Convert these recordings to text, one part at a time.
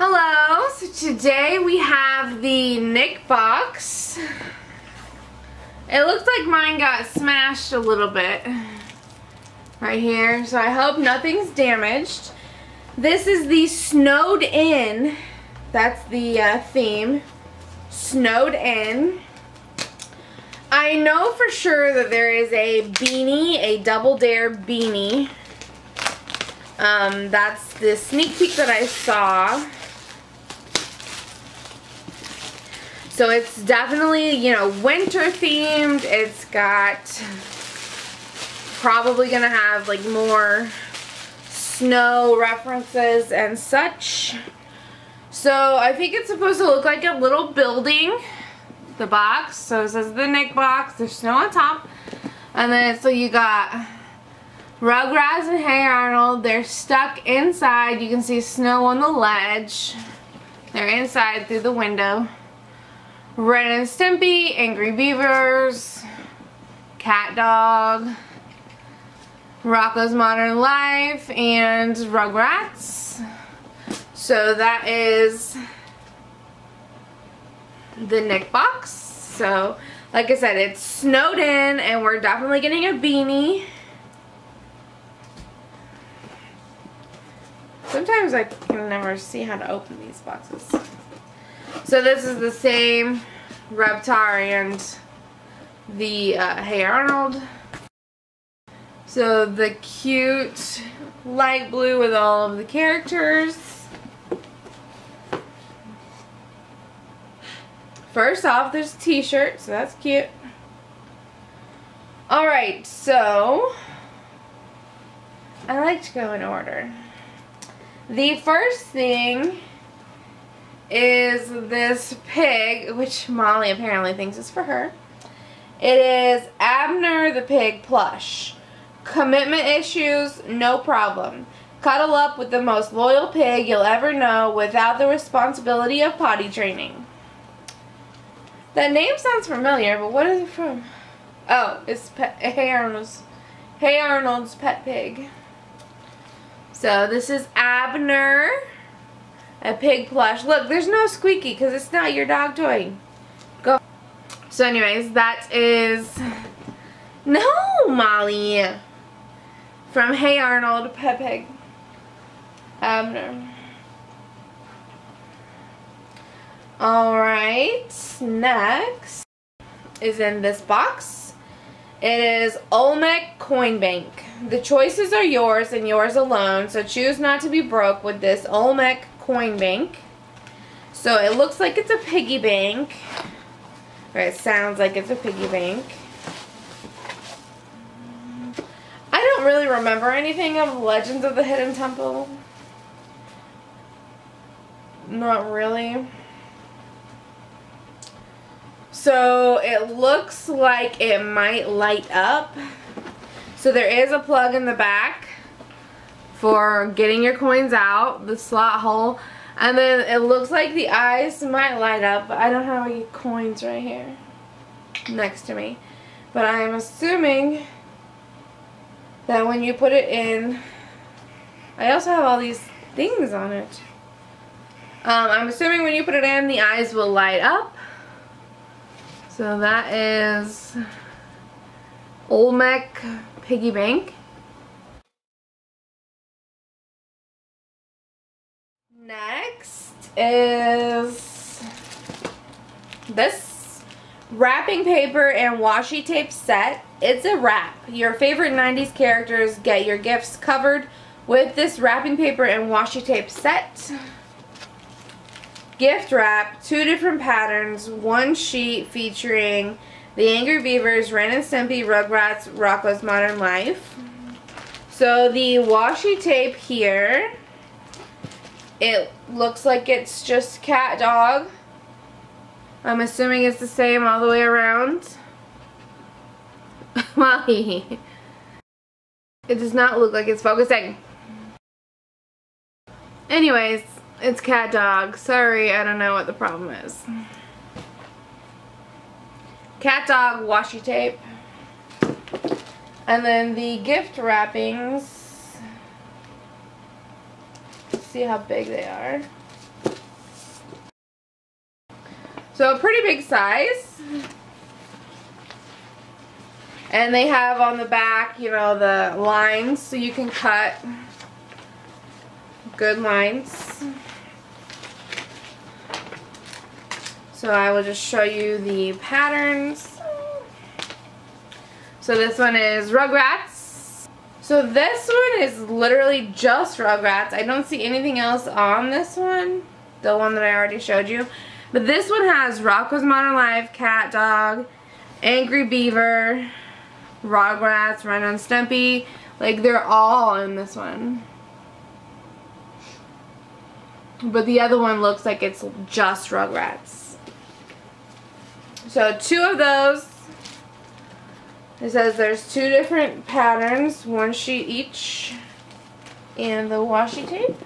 Hello, so today we have the Nick box. It looks like mine got smashed a little bit right here, so I hope nothing's damaged. This is the Snowed In, that's the uh, theme, Snowed In. I know for sure that there is a beanie, a Double Dare beanie. Um, that's the sneak peek that I saw. So it's definitely, you know, winter themed. It's got probably going to have like more snow references and such. So I think it's supposed to look like a little building, the box. So it says the Nick box. There's snow on top. And then so you got Rugrats and Hey Arnold. They're stuck inside. You can see snow on the ledge. They're inside through the window. Ren and Stimpy, Angry Beavers, Cat Dog, Rocko's Modern Life, and Rugrats. So that is the Nick box. So, like I said, it's snowed in, and we're definitely getting a beanie. Sometimes I can never see how to open these boxes. So this is the same Reptar and the uh, Hey Arnold. So the cute light blue with all of the characters. First off, there's a t-shirt, so that's cute. Alright, so I like to go in order. The first thing is this pig, which Molly apparently thinks is for her. It is Abner the Pig plush. Commitment issues, no problem. Cuddle up with the most loyal pig you'll ever know without the responsibility of potty training. That name sounds familiar, but what is it from? Oh, it's pet, Hey Arnold's, Hey Arnold's pet pig. So this is Abner. A pig plush. Look, there's no squeaky because it's not your dog toy. Go. So anyways, that is... No, Molly. From Hey Arnold, Pet Pig. Um, Abner. Alright, next is in this box. It is Olmec Coin Bank. The choices are yours and yours alone, so choose not to be broke with this Olmec coin bank. So it looks like it's a piggy bank. Or it sounds like it's a piggy bank. I don't really remember anything of Legends of the Hidden Temple. Not really. So it looks like it might light up. So there is a plug in the back for getting your coins out, the slot hole. And then it looks like the eyes might light up, but I don't have any coins right here next to me. But I am assuming that when you put it in, I also have all these things on it. Um, I'm assuming when you put it in, the eyes will light up. So that is Olmec Piggy Bank. Next is this wrapping paper and washi tape set. It's a wrap. Your favorite 90s characters get your gifts covered with this wrapping paper and washi tape set. Gift wrap, two different patterns, one sheet featuring the Angry Beavers, Ren and Stimpy, Rugrats, Rocko's Modern Life. So the washi tape here it looks like it's just cat dog. I'm assuming it's the same all the way around. Molly. it does not look like it's focusing. Anyways, it's cat dog. Sorry, I don't know what the problem is. Cat dog washi tape. And then the gift wrappings see how big they are. So pretty big size. And they have on the back, you know, the lines so you can cut good lines. So I will just show you the patterns. So this one is Rugrats. So this one is literally just Rugrats. I don't see anything else on this one. The one that I already showed you. But this one has Rocko's Modern Life, Cat Dog, Angry Beaver, Rugrats, Ren and Stimpy. Like they're all in this one. But the other one looks like it's just Rugrats. So two of those. It says there's two different patterns, one sheet each, and the washi tape.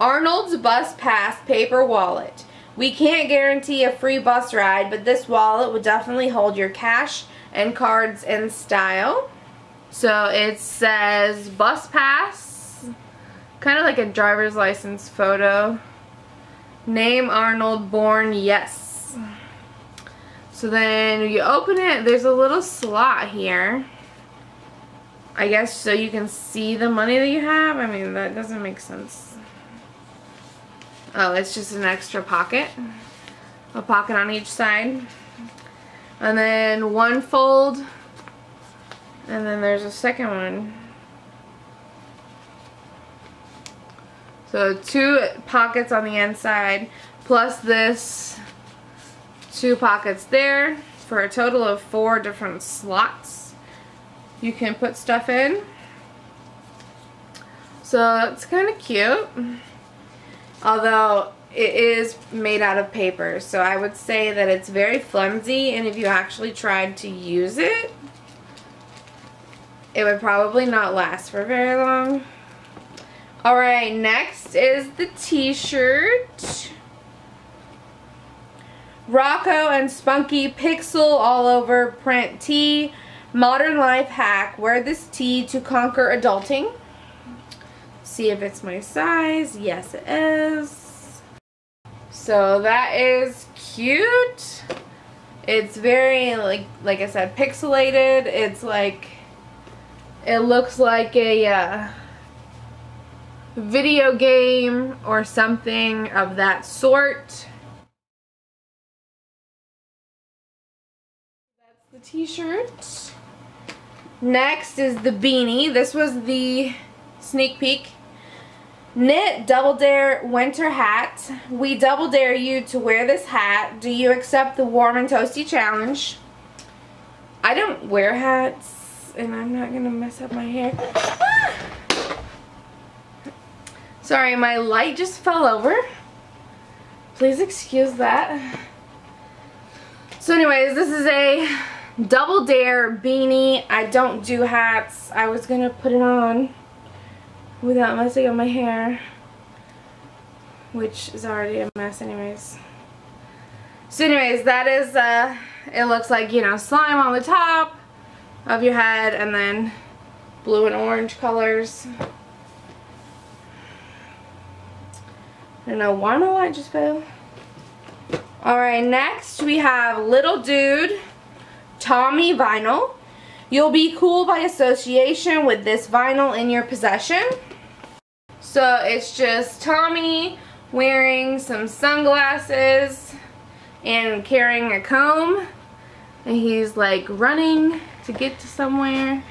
Arnold's Bus Pass Paper Wallet. We can't guarantee a free bus ride, but this wallet would definitely hold your cash and cards in style. So it says Bus Pass, kind of like a driver's license photo. Name Arnold, born yes. So then you open it, there's a little slot here. I guess so you can see the money that you have. I mean, that doesn't make sense. Oh, it's just an extra pocket. A pocket on each side. And then one fold. And then there's a second one. So two pockets on the inside. Plus this two pockets there. For a total of four different slots. You can put stuff in. So that's kind of cute although it is made out of paper so I would say that it's very flimsy and if you actually tried to use it it would probably not last for very long alright next is the t-shirt Rocko and Spunky Pixel all over print tee modern life hack wear this tee to conquer adulting see if it's my size. Yes, it is. So that is cute. It's very, like like I said, pixelated. It's like, it looks like a uh, video game or something of that sort. The t-shirt. Next is the beanie. This was the sneak peek Knit Double Dare Winter Hat. We double dare you to wear this hat. Do you accept the Warm and Toasty Challenge? I don't wear hats, and I'm not going to mess up my hair. Ah! Sorry, my light just fell over. Please excuse that. So anyways, this is a Double Dare beanie. I don't do hats. I was going to put it on without messing up my hair which is already a mess anyways so anyways that is uh it looks like you know slime on the top of your head and then blue and orange colors I don't know why my light just fell alright next we have little dude Tommy vinyl You'll be cool by association with this vinyl in your possession. So it's just Tommy wearing some sunglasses and carrying a comb. And he's like running to get to somewhere.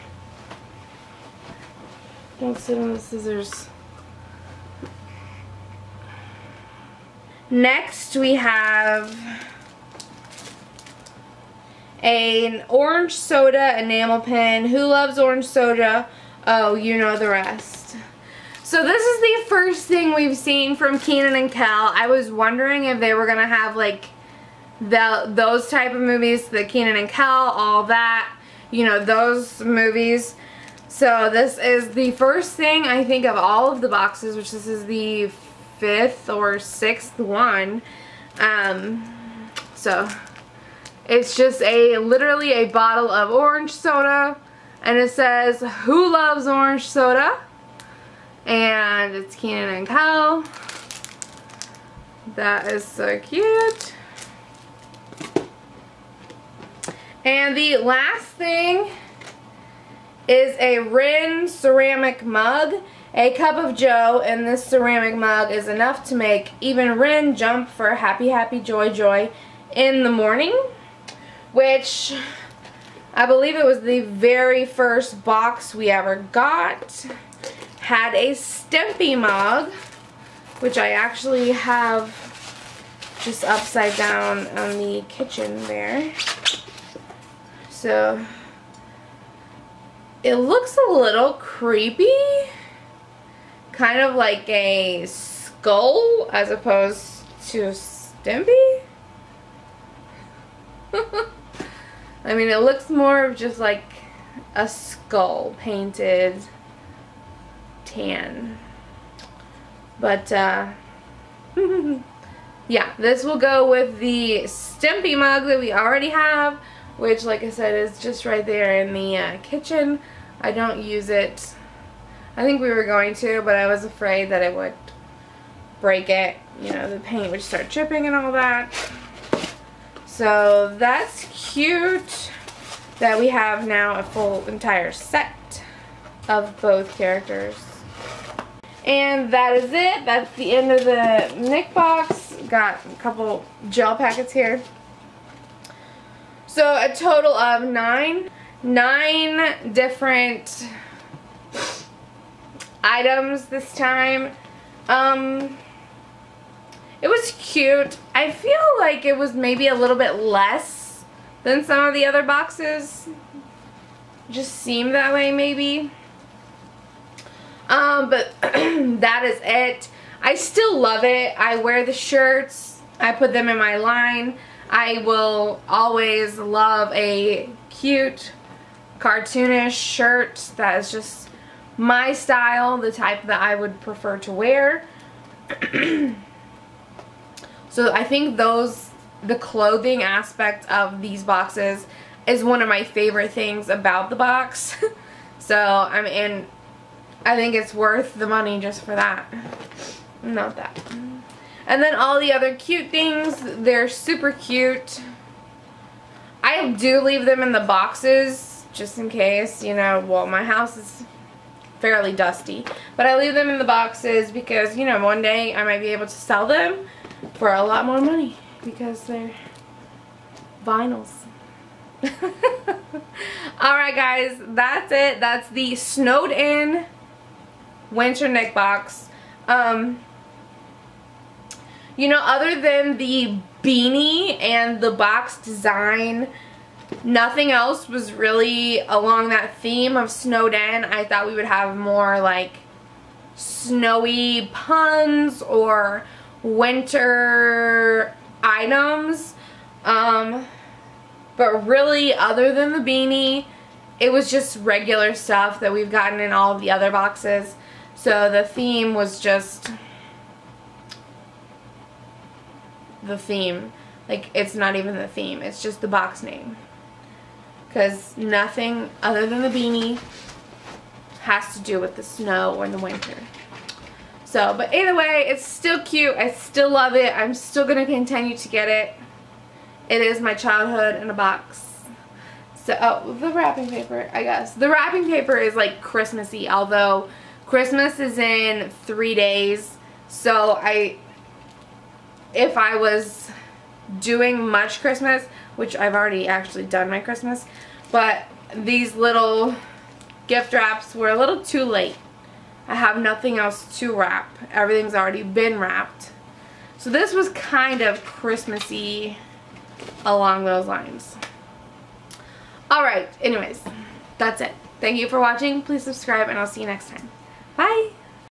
Don't sit on the scissors. Next we have an orange soda enamel pen. Who loves orange soda? Oh, you know the rest. So this is the first thing we've seen from Kenan and Kel. I was wondering if they were going to have like the, those type of movies, the Kenan and Kel, all that, you know, those movies. So this is the first thing I think of all of the boxes, which this is the fifth or sixth one. Um, so it's just a literally a bottle of orange soda and it says who loves orange soda and it's Kenan and Kel That is so cute. And the last thing is a Ren ceramic mug. A cup of joe in this ceramic mug is enough to make even Ren jump for happy, happy, joy, joy in the morning. Which I believe it was the very first box we ever got. Had a Stimpy mug, which I actually have just upside down on the kitchen there. So it looks a little creepy. Kind of like a skull as opposed to Stimpy. I mean, it looks more of just like a skull painted tan. But, uh, yeah, this will go with the Stimpy mug that we already have, which, like I said, is just right there in the uh, kitchen. I don't use it. I think we were going to, but I was afraid that it would break it. You know, the paint would start dripping and all that. So that's cute that we have now a full entire set of both characters. And that is it. That's the end of the Nick box. Got a couple gel packets here. So a total of nine, nine different items this time. Um, cute. I feel like it was maybe a little bit less than some of the other boxes. Just seemed that way maybe. Um, but that is it. I still love it. I wear the shirts. I put them in my line. I will always love a cute cartoonish shirt that is just my style, the type that I would prefer to wear. So I think those, the clothing aspect of these boxes is one of my favorite things about the box. so I mean, I think it's worth the money just for that. Not that. And then all the other cute things, they're super cute. I do leave them in the boxes just in case, you know, well my house is fairly dusty. But I leave them in the boxes because, you know, one day I might be able to sell them for a lot more money because they're vinyls. Alright guys, that's it. That's the snowed in winter Nick box. Um, you know, other than the beanie and the box design, nothing else was really along that theme of snowed in. I thought we would have more like snowy puns or winter items. Um, but really, other than the beanie, it was just regular stuff that we've gotten in all of the other boxes. So the theme was just the theme. Like, it's not even the theme. It's just the box name. Because nothing other than the beanie has to do with the snow or the winter. So, but either way, it's still cute. I still love it. I'm still going to continue to get it. It is my childhood in a box. So, oh, the wrapping paper, I guess. The wrapping paper is like Christmassy, although Christmas is in three days. So, I, if I was doing much Christmas, which I've already actually done my Christmas, but these little gift wraps were a little too late. I have nothing else to wrap. Everything's already been wrapped. So this was kind of Christmassy along those lines. Alright, anyways, that's it. Thank you for watching. Please subscribe and I'll see you next time. Bye!